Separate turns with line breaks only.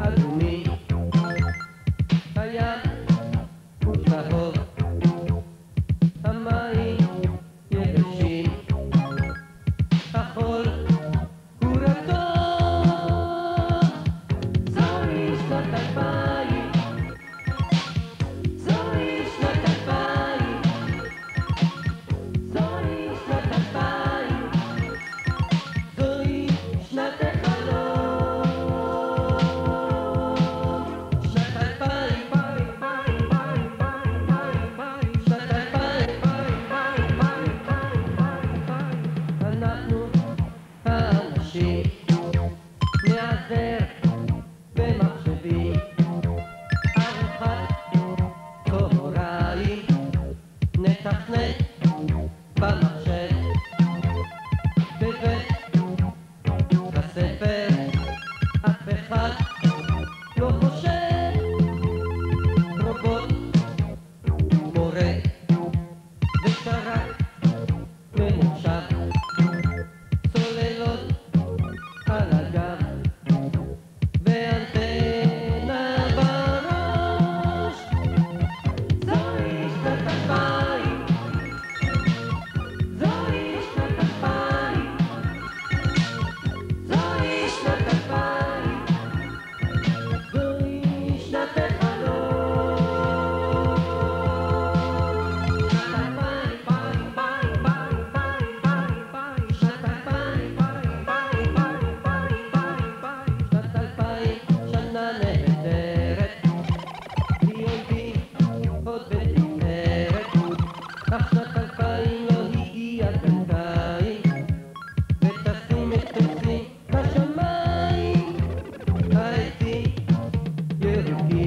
Hallelujah. אנשים נעזר במחשבים ארוחת צהריים נתכנת במחשב בבית הספר אף אחד לא חושב רובוט מורה ושרק ממוחשב. Thank you.